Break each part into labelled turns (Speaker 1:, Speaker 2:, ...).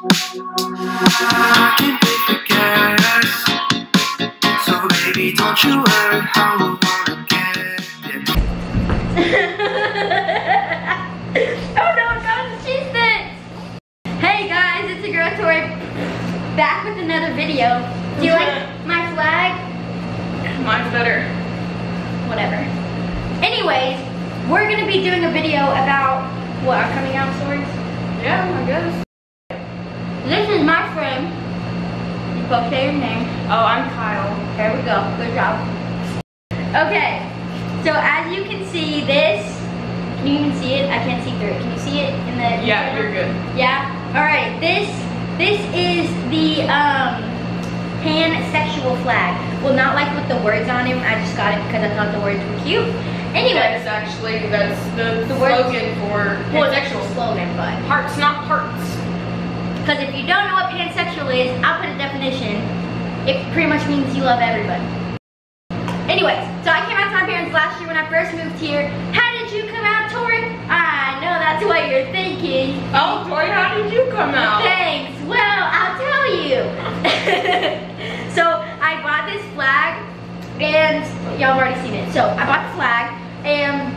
Speaker 1: I can pay for gas. So baby, don't you worry how wanna get
Speaker 2: oh no, not cheese sticks! Hey guys, it's girl Tori back with another video. Do you like my flag?
Speaker 3: Mine's better.
Speaker 2: Whatever. Anyways, we're gonna be doing a video about what our coming out stories.
Speaker 3: Yeah, I guess.
Speaker 2: This is my friend. You both say your name.
Speaker 3: Oh, I'm Kyle.
Speaker 2: There we go. Good job. Okay. So as you can see, this. Can you even see it? I can't see through it. Can you see it in the?
Speaker 3: Yeah, you're good.
Speaker 2: Yeah. All right. This this is the um pansexual flag. Well, not like with the words on it. I just got it because I thought the words were cute. Anyway,
Speaker 3: That's actually that's the,
Speaker 2: The
Speaker 3: slogan for
Speaker 2: well, it's
Speaker 3: pansexual.
Speaker 2: a slogan, but
Speaker 3: Hearts, not hearts.
Speaker 2: Because if you don't know what pansexual is, I'll put a definition. It pretty much means you love everybody. Anyways, so I came out to my parents last year when I first moved here. How did you come out, Tori? I know that's what you're thinking.
Speaker 3: Oh, Tori, how did you come out?
Speaker 2: Thanks. Well, I'll tell you. so I bought this flag, and y'all have already seen it. So I bought the flag, and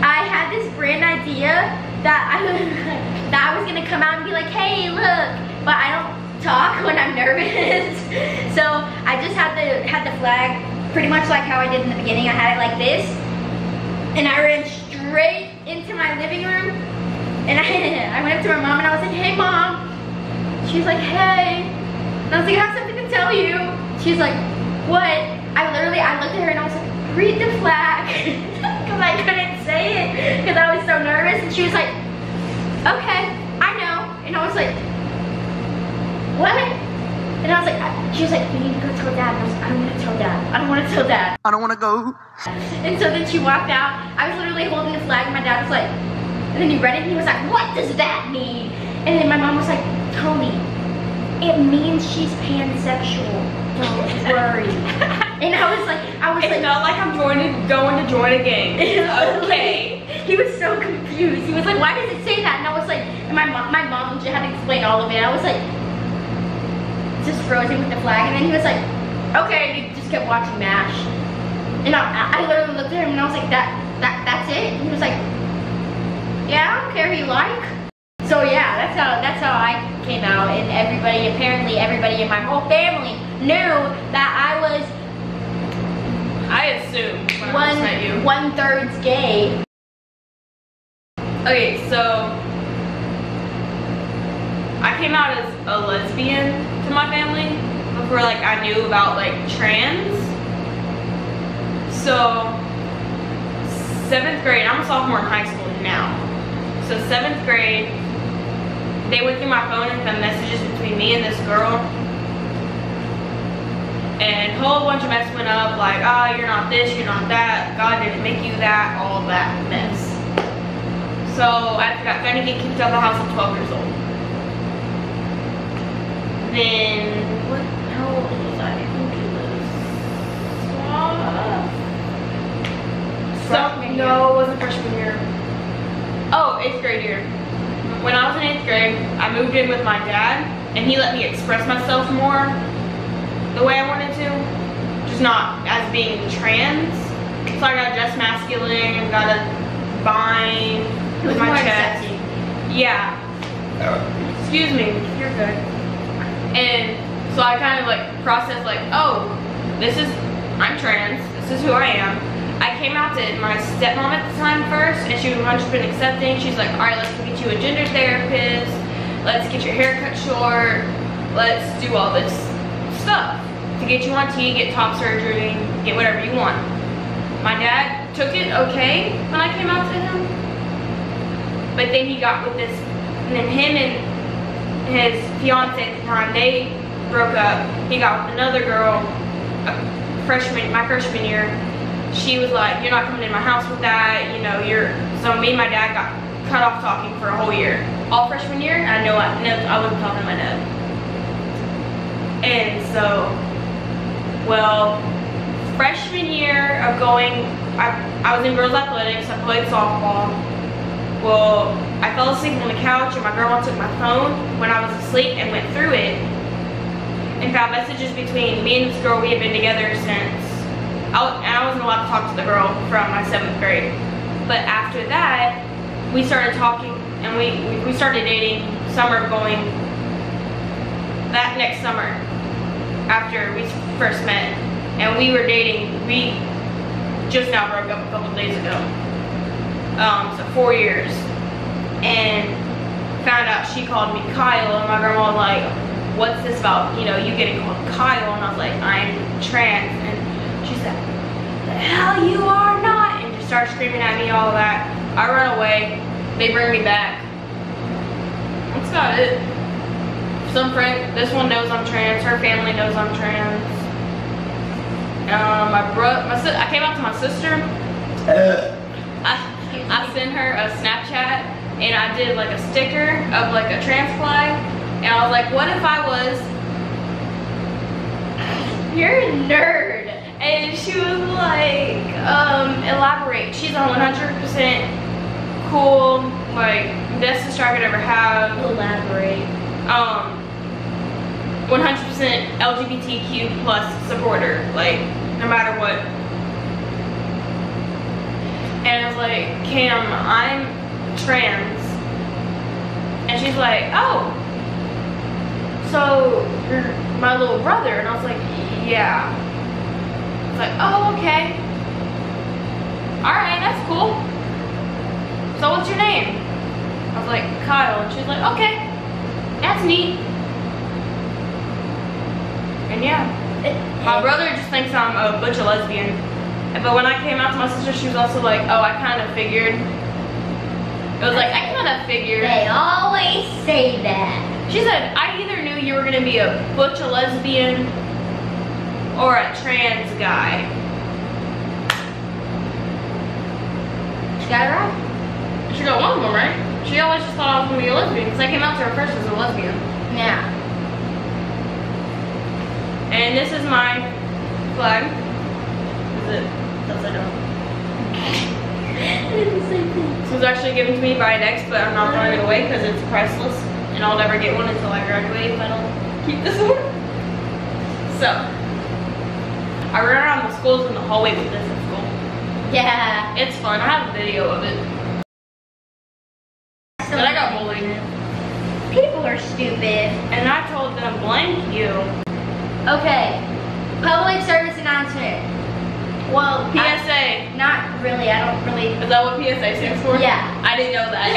Speaker 2: I had this brand idea that I that I was gonna come out and be like, hey, look, but I don't talk when I'm nervous. so I just had the had the flag pretty much like how I did in the beginning. I had it like this, and I ran straight into my living room. And I, I went up to my mom and I was like, hey mom. She was like, hey. And I was like, I have something to tell you. She's like, what? I literally, I looked at her and I was like, read the flag. Because I couldn't say it because I was so nervous. And she was like, okay, I know. And I was like, what? And I was like, she was like, you need to go tell dad. And I was like, I don't want to tell dad. I don't want to tell dad.
Speaker 1: I don't wanna go.
Speaker 2: And so then she walked out. I was literally holding the flag, and my dad was like, and then he read it, and he was like, what does that mean? And then my mom was like, Tony, it means she's pansexual. Don't worry. and I was like, I was
Speaker 3: It's
Speaker 2: like,
Speaker 3: not like I'm going to going to join a gang. Okay.
Speaker 2: he was so confused. He was like, why does it say that? And I was like, and my mom, my mom just had to explain all of it. I was like, just frozen with the flag. And then he was like, okay. And he just kept watching MASH. And I, I literally looked at him and I was like, that, that, that's it? And he was like, yeah, I don't care who you like. So yeah, that's how, that's how I came out. And everybody, apparently everybody in my whole family knew that I was
Speaker 3: I assume when I met you.
Speaker 2: one thirds gay.
Speaker 3: Okay, so I came out as a lesbian to my family before like I knew about like trans. So seventh grade, I'm a sophomore in high school now. So seventh grade, they went through my phone and found messages between me and this girl. And a whole bunch of mess went up like, ah, you're not this, you're not that, God didn't make you that, all that mess. So I got kind of get kicked out of the house at 12 years old. Then what? How old was I? I think it was. Uh, some, no, it wasn't freshman year. Oh, eighth grade year. When I was in eighth grade, I moved in with my dad, and he let me express myself more the way I wanted to, just not as being trans. So I got dressed masculine, and got a bind with my chest.
Speaker 2: accepting.
Speaker 3: Yeah. Excuse me. You're good. And so I kind of like processed like, oh, this is, I'm trans. This is who I am. I came out to my stepmom at the time first, and she was 100% accepting. She's like, all right, let's get you a gender therapist. Let's get your hair cut short. Let's do all this stuff to get you on T, get top surgery, get whatever you want. My dad took it okay when I came out to him. But then he got with this, and then him and his fiance at the time, they broke up. He got with another girl, freshman, my freshman year. She was like, you're not coming in my house with that, you know, you're, so me and my dad got cut off talking for a whole year. All freshman year, I know I, I wasn't talking to my dad. And so, well, freshman year of going, I, I was in girls athletics, I played softball. Well, I fell asleep on the couch and my grandma took my phone when I was asleep and went through it and found messages between me and this girl we had been together since I, and I wasn't allowed to talk to the girl from my seventh grade. But after that, we started talking and we, we- we started dating summer going that next summer after we first met and we were dating we just now broke up a couple days ago. Um so four years. And found out she called me kyle and my grandma was like what's this about? You know you getting called kyle? And i was like i'm trans. And she said the hell you are not. And just started screaming at me all that. I run away. They bring me back. That's about it some friend, this one knows I'm trans. Her family knows I'm trans. Um, my bro, my si- I came out to my sister. I, I sent her a Snapchat and I did like a sticker of like a trans flag. And I was like, what if I was?
Speaker 2: You're a nerd.
Speaker 3: And she was like, um, elaborate. She's a 100% cool, like best sister I could ever have.
Speaker 2: Elaborate.
Speaker 3: um 100% LGBTQ plus supporter, like no matter what. And I was like, Cam, I'm trans. And she's like, oh, so you're my little brother? And I was like, yeah. I was like, oh, okay. All right, that's cool. So what's your name? I was like, Kyle. And she's like, okay, that's neat. Yeah, my brother just thinks I'm a butch of lesbian. But when I came out to my sister, she was also like, oh, I kind of figured. It was like, I kind of figured.
Speaker 2: They always say that.
Speaker 3: She said, I either knew you were going to be a butch a lesbian or a trans guy.
Speaker 2: She got it right.
Speaker 3: She got one of them, right? She always just thought I was going to be a lesbian because I came out to her first as a lesbian.
Speaker 2: Yeah.
Speaker 3: And this is my flag. Is it upside down? This was actually given to me by an ex, but I'm not throwing it away because it's priceless, and I'll never get one until I graduate if I don't keep this one. So, I run around the schools in the hallway with this in school.
Speaker 2: Yeah.
Speaker 3: It's fun. I have a video of it. But I got bullied.
Speaker 2: People are stupid.
Speaker 3: And I told them, blank you.
Speaker 2: Okay. Public service announcement. Well, I-
Speaker 3: PSA.
Speaker 2: not really. I don't really.
Speaker 3: Is that what PSA stands for?
Speaker 2: Yeah.
Speaker 3: I didn't know that.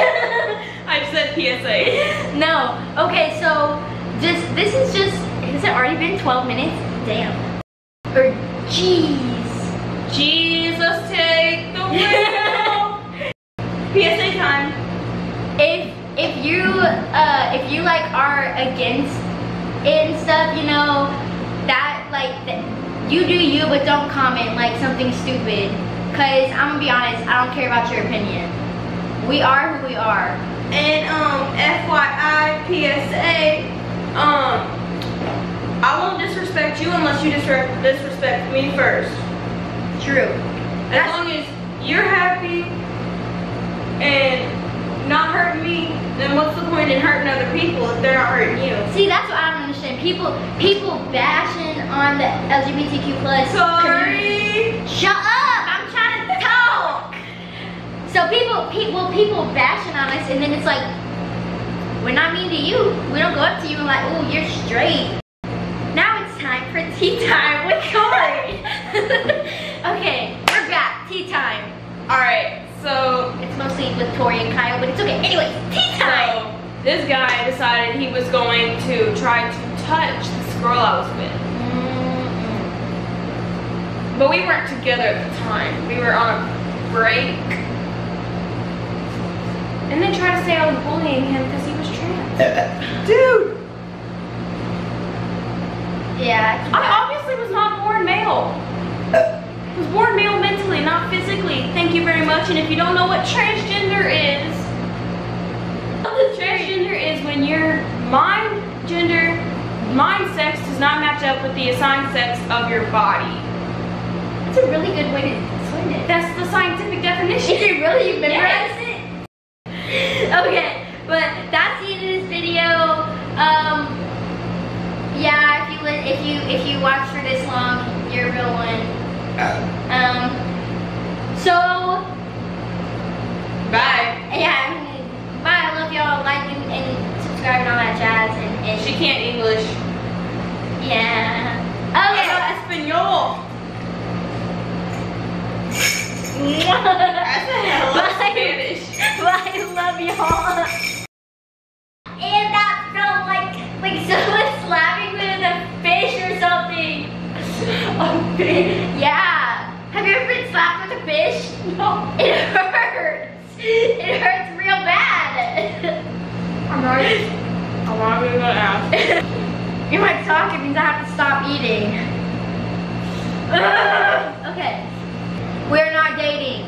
Speaker 3: I just said PSA.
Speaker 2: No. Okay, so just this is just has it already been 12 minutes? Damn. Or jeez.
Speaker 3: Jesus, take the wheel. PSA time.
Speaker 2: If if you uh if you like are against it and stuff, you know, like you do you but don't comment like something stupid. Cause I'm gonna be honest, I don't care about your opinion. We are who we are.
Speaker 3: And um, FYI, PSA, um, I won't disrespect you unless you disre- disrespect me first.
Speaker 2: True.
Speaker 3: As
Speaker 2: That's-
Speaker 3: long as you're happy and not hurting me, then what's the point in hurting other people if they're not hurting you?
Speaker 2: See, that's what I don't understand. People, people bashing on the LGBTQ plus community.
Speaker 3: Sorry.
Speaker 2: Shut up! I'm trying to talk. So people, people, people bashing on us, and then it's like, we're not mean to you. We don't go up to you and like, oh, you're straight. Now it's time for tea time with Corey. okay, we're back. Tea time.
Speaker 3: All right, so
Speaker 2: It's mostly with Tori and Kyle, but it's okay. Anyways, tea time.
Speaker 3: So this guy decided he was going to try to touch this girl I was with.
Speaker 2: Mm-mm.
Speaker 3: But we weren't together at the time. We were on a break. And then tried to say I was bullying him because he was trans. Dude!
Speaker 2: Yeah. it's
Speaker 3: I obviously was not born male. thank you very much. And if you don't know what transgender is, transgender is when your mind gender, mind sex does not match up with the assigned sex of your body.
Speaker 2: That's a really good way to explain it.
Speaker 3: That's the scientific definition.
Speaker 2: If you really memorized yes. it? okay, but that's the end of this video. Um, yeah, if you if you if you watch for this long, you're a real one.
Speaker 1: Uh,
Speaker 2: um, so,
Speaker 3: Bye.
Speaker 2: yeah, bye. I love y'all. Like and, and subscribe and all that jazz. And, and
Speaker 3: She can't English.
Speaker 2: yeah. Okay.
Speaker 3: Espanol. That's a hell of
Speaker 2: Bye.
Speaker 3: Spanish.
Speaker 2: Bye. I love y'all.
Speaker 3: I'm already. I'm gonna ask.
Speaker 2: you might talk, it means I have to stop eating. okay. We're not dating.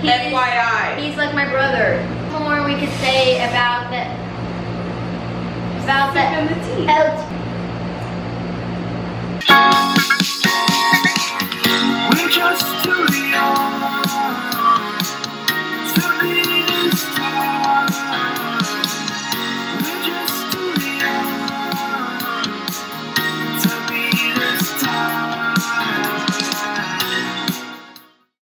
Speaker 2: He is-
Speaker 3: FYI.
Speaker 2: he's like my brother. What more we could say about the about the
Speaker 3: Spit the tea.
Speaker 2: out